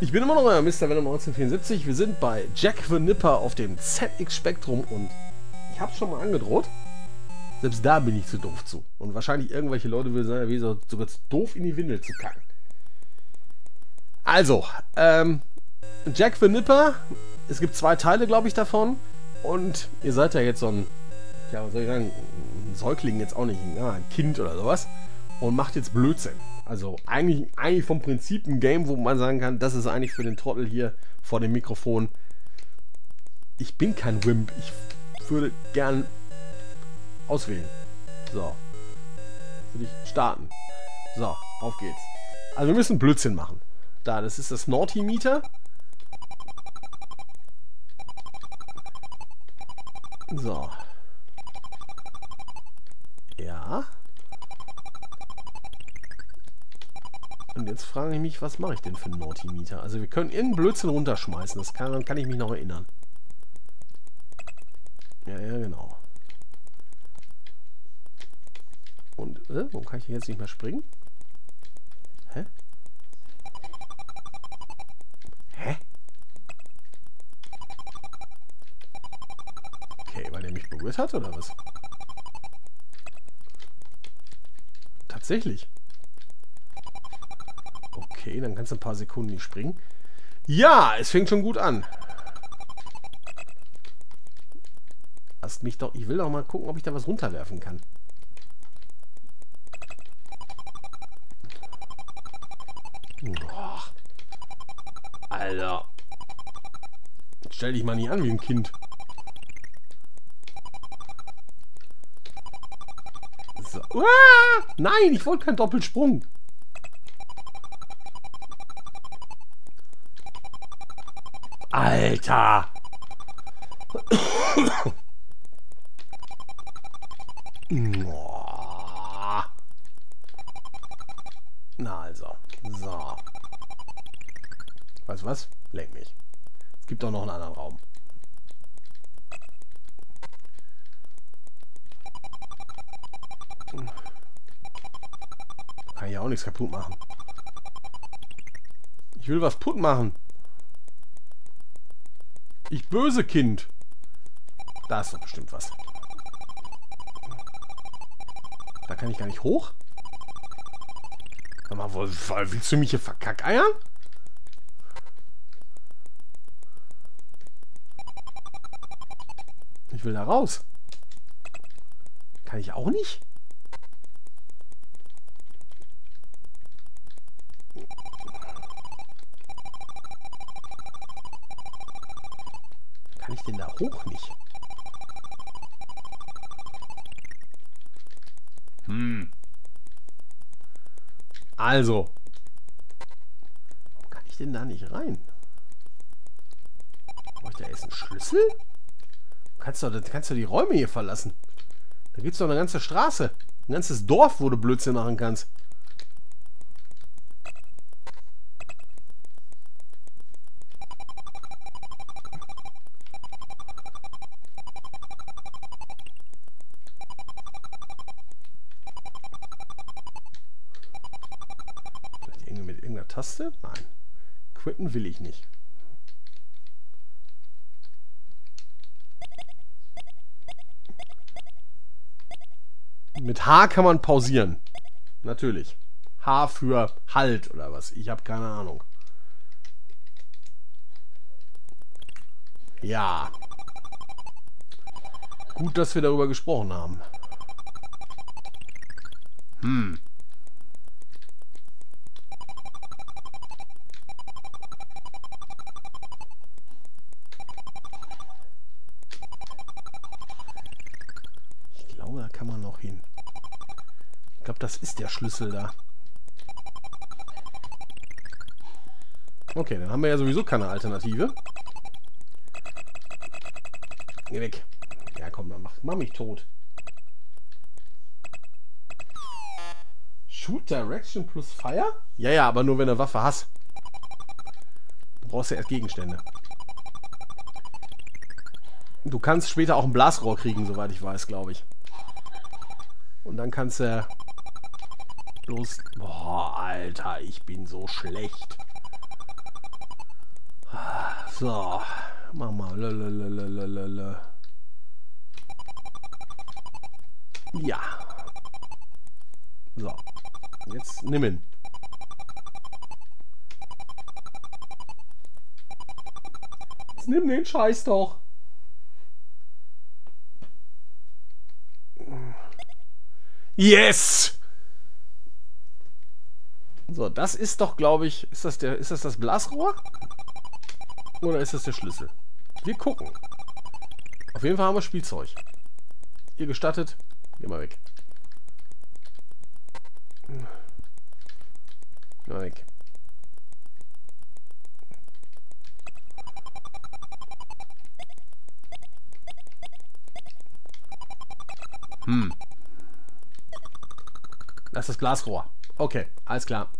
Ich bin immer noch euer Mr. Venom 1974. Wir sind bei Jack the Nipper auf dem ZX Spectrum und ich hab's schon mal angedroht. Selbst da bin ich zu doof zu. Und wahrscheinlich irgendwelche Leute würden sagen, wie so, sogar zu doof in die Windel zu kacken. Also, ähm, Jack the Nipper. Es gibt zwei Teile, glaube ich, davon. Und ihr seid ja jetzt so ein, ja, was soll ich sagen, ein Säugling jetzt auch nicht, ja, ein Kind oder sowas. Und macht jetzt Blödsinn. Also eigentlich, eigentlich vom Prinzip ein Game, wo man sagen kann, das ist eigentlich für den Trottel hier vor dem Mikrofon. Ich bin kein Wimp. Ich würde gern auswählen. So. Würde ich starten. So, auf geht's. Also wir müssen Blödsinn machen. Da, das ist das Naughty Meter. So. Ja. Und jetzt frage ich mich, was mache ich denn für einen Naughty Meter? Also wir können irgendeinen Blödsinn runterschmeißen. Das kann, kann ich mich noch erinnern. Ja, ja, genau. Und, äh, warum kann ich jetzt nicht mehr springen? Hä? Hä? Okay, weil der mich berührt hat, oder was? Tatsächlich. Okay, dann kannst du ein paar Sekunden nicht springen. Ja, es fängt schon gut an. Lasst mich doch... Ich will doch mal gucken, ob ich da was runterwerfen kann. Boah. Alter. Stell dich mal nicht an wie ein Kind. So. Ah! Nein, ich wollte keinen Doppelsprung. Alter! Na also. So. Weißt du was? Lenk mich. Es gibt doch noch einen anderen Raum. Kann ich auch nichts kaputt machen. Ich will was putt machen. Ich böse Kind. Da ist doch bestimmt was. Da kann ich gar nicht hoch. Sag mal, willst du mich hier verkackeiern? Ich will da raus. Kann ich auch nicht? Kann ich den da hoch nicht? Hm. Also. Warum kann ich denn da nicht rein? Brauche ich da jetzt einen Schlüssel? Du kannst doch, kannst doch die Räume hier verlassen. Da gibt es doch eine ganze Straße. Ein ganzes Dorf, wo du Blödsinn machen kannst. Taste? Nein. Quitten will ich nicht. Mit H kann man pausieren. Natürlich. H für Halt oder was. Ich habe keine Ahnung. Ja. Gut, dass wir darüber gesprochen haben. Hm. Das ist der Schlüssel da. Okay, dann haben wir ja sowieso keine Alternative. Geh weg. Ja, komm, dann mach, mach mich tot. Shoot Direction plus Fire? Ja, ja, aber nur wenn du Waffe hast. Du brauchst ja erst Gegenstände. Du kannst später auch ein Blasrohr kriegen, soweit ich weiß, glaube ich. Und dann kannst du Bloß, boah, Alter, ich bin so schlecht. So, mach mal. Lalalala. Ja. So. Jetzt nimm ihn. Jetzt nimm den Scheiß doch. Yes! So, das ist doch, glaube ich, ist das der, ist das das Blasrohr? Oder ist das der Schlüssel? Wir gucken. Auf jeden Fall haben wir Spielzeug. Ihr gestattet, geh mal weg. Geh mal weg. Hm. Das ist das Glasrohr. Okay, alles klar.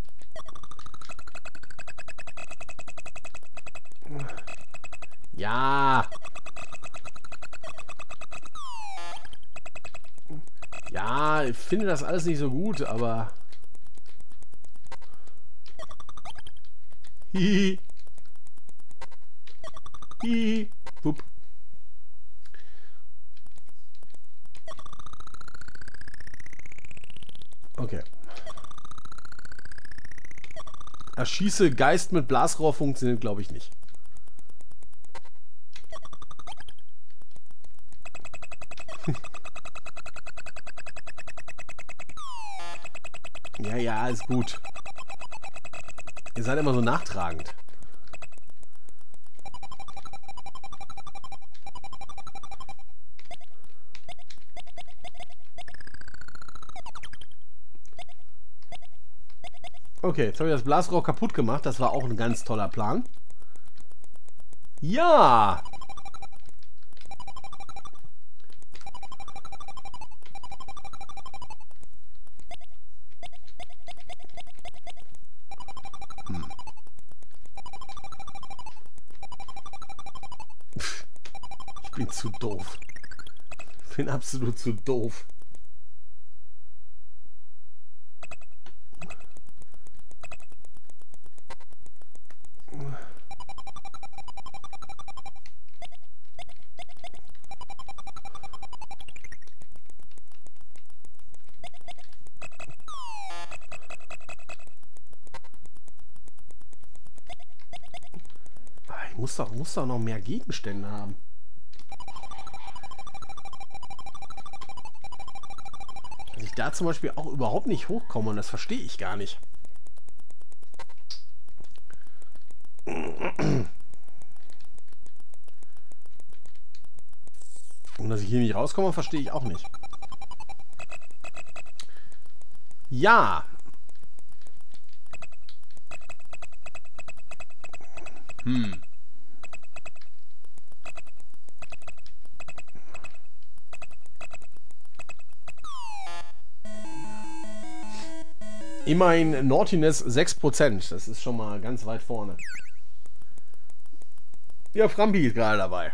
Ja. Ja, ich finde das alles nicht so gut, aber... Hihi. Hihi. Hup. Okay. Erschieße Geist mit Blasrohr funktioniert, glaube ich, nicht. Ja, ja, ist gut. Ihr seid immer so nachtragend. Okay, jetzt habe ich das Blasrohr kaputt gemacht. Das war auch ein ganz toller Plan. Ja! Zu doof. Ich bin absolut zu doof. muss doch, muss doch noch mehr Gegenstände haben. Da zum Beispiel auch überhaupt nicht hochkomme und das verstehe ich gar nicht. Und dass ich hier nicht rauskomme, verstehe ich auch nicht. Ja. Hm. Immerhin Naughtiness 6%. Das ist schon mal ganz weit vorne. Ja, Frambi ist gerade dabei.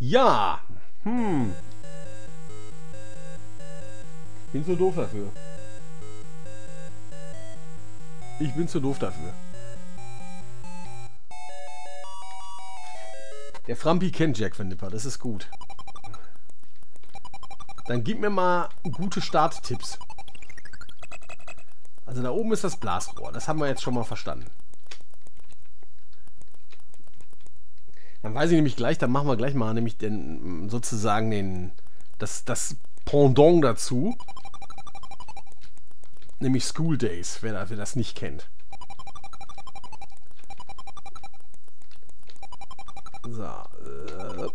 Ja. Hm. Bin zu doof dafür. Ich bin zu doof dafür. Der Frampi kennt Jack Van Nipper, das ist gut. Dann gib mir mal gute Starttipps. Also da oben ist das Blasrohr. Das haben wir jetzt schon mal verstanden. Dann weiß ich nämlich gleich, dann machen wir gleich mal nämlich den sozusagen den das, das Pendant dazu. Nämlich School Days, wer, wer das nicht kennt. So. Äh,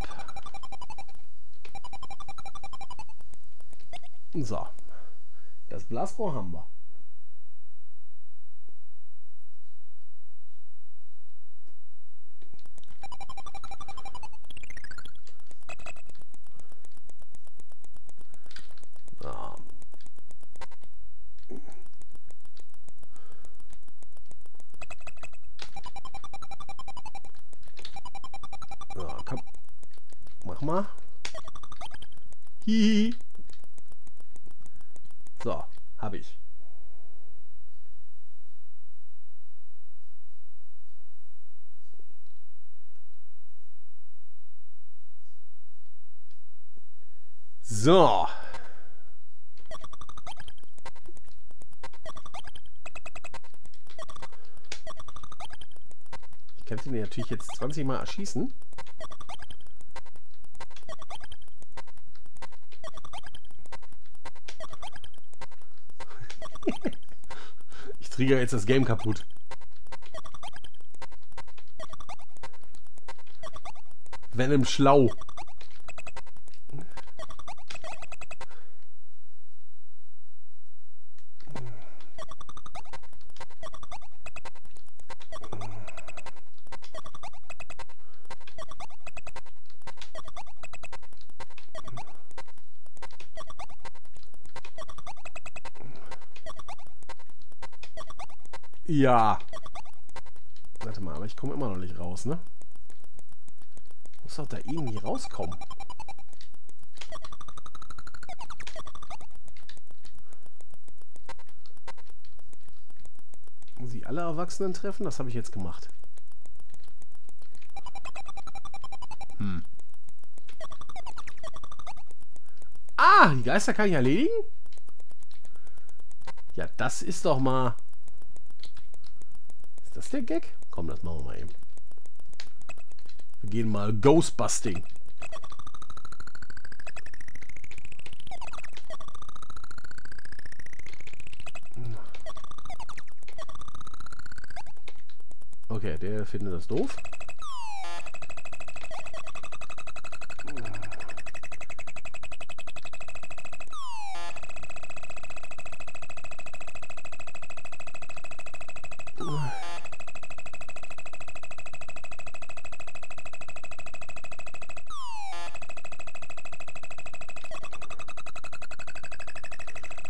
so. Das Blasrohr haben wir. Hihi. So, habe ich. So. Ich kann sie mir natürlich jetzt 20 Mal erschießen. Trigger jetzt das Game kaputt. Venom schlau. Ja. Warte mal, aber ich komme immer noch nicht raus, ne? Muss doch da irgendwie rauskommen. Muss ich alle Erwachsenen treffen? Das habe ich jetzt gemacht. Hm. Ah, die Geister kann ich erledigen? Ja, das ist doch mal... Ist das der Gag? Komm, das machen wir mal eben. Wir gehen mal Ghostbusting. Okay, der findet das doof.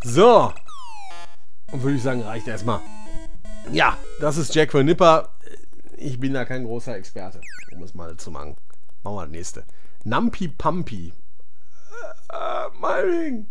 So. Und würde ich sagen, reicht erstmal. Ja, das ist Jack von Nipper. Ich bin da kein großer Experte, um es mal zu machen. Machen wir das nächste. Nampi Pampi. Äh, äh, mein